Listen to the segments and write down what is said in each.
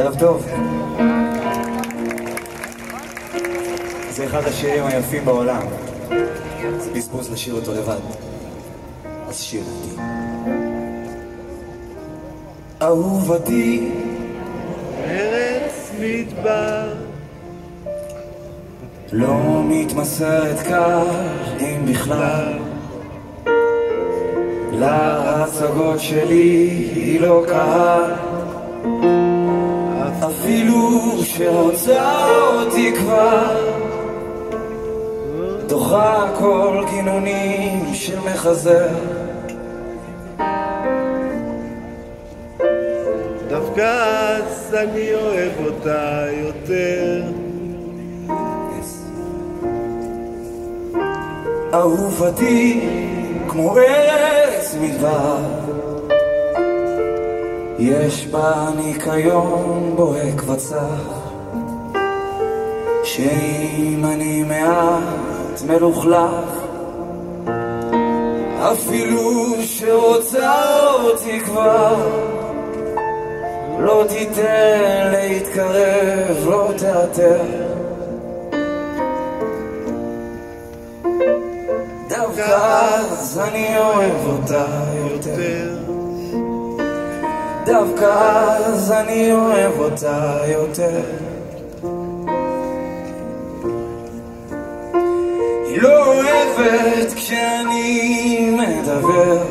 ערב טוב. זה אחד השירים היפים בעולם. זה בזבוז לשיר אותו לבד. אז שיר אותי. אהובתי, ארץ מדבר, לא מתמסרת קל, אם בכלל. להצגות שלי היא לא קהל, אפילו שרוצה אותי כבר. דוחה כל גינונים של מחזר. דווקא אז אני אוהב אותה יותר. אהובתי כמו ארץ מדבר יש בה ניקיון בוהק וצח שאם אני מעט מלוכלך אפילו שרוצה אותי כבר לא תיתן להתקרב, לא תאתר. דווקא אז אני אוהב אותה יותר דווקא אז אני אוהב אותה יותר. היא לא אוהבת כשאני מדבר.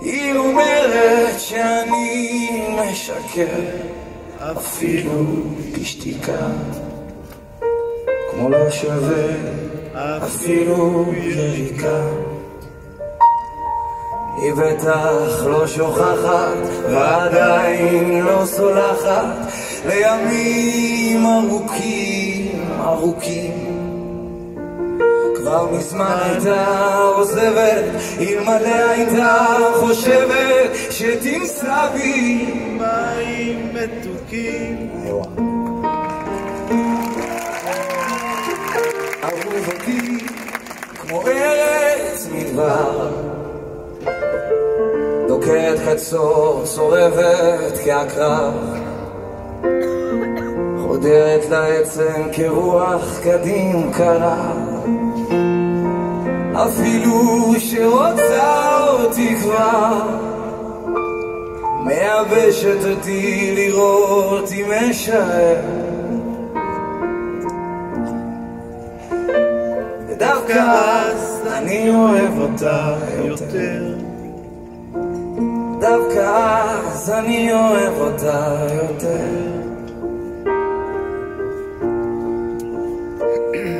היא אומרת שאני משקר אפילו בשתיקה. כמו לא שווה אפילו יריקה היא בטח לא שוכחת ועדיין לא סולחת. לימים ארוכים ארוכים. כבר מזמן הייתה עוזבת אלמלא הייתה חושבת שתמצא בי מים מתוקים, אהובתי כמו ארץ מדבר דוקרת חצור, צורבת כעקרב. חודרת לעצם כרוח קדים קרה. אפילו שרוצה אותי כבר. מייבשת אותי לראות אם אשאר. ודווקא אז אני אוהב אותה יותר. דווקא אז אני אוהב אותה יותר.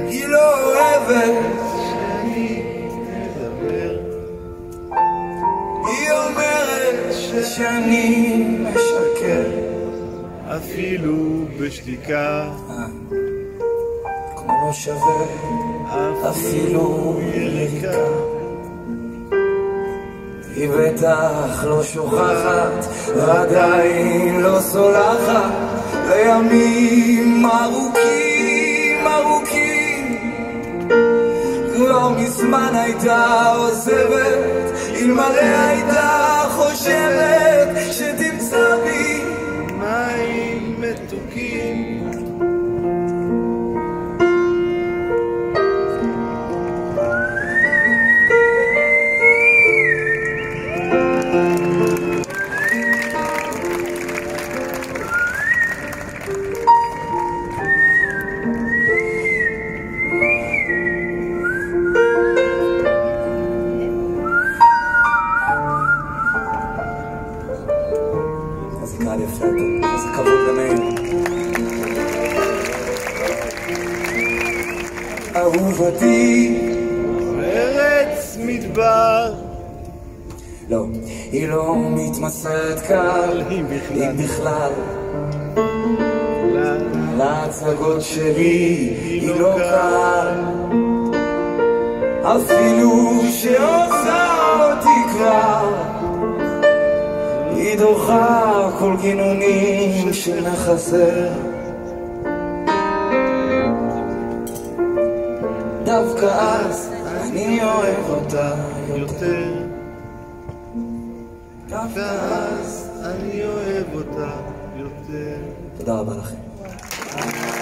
היא לא אוהבת מדבר, היא אומרת שאני משקר. אפילו בשתיקה, כמו לא שווה. אפילו יריקה היא בטח לא שוכחת ועדיין לא סולחת. לימים ארוכים ארוכים. כבר מזמן הייתה עוזבת אלמלא הייתה קהל יפה, איזה כבוד למאיר. אהובתי, ארץ מדבר, לא, היא לא מתמסרת קל, אם בכלל. להצגות שלי היא לא קל, אפילו שעושה אותי כבר, היא דוחה כל גינונים של החסר. דווקא אז אני אוהב אותה יותר. דווקא ואז אני אוהב אותה יותר. תודה רבה לכם.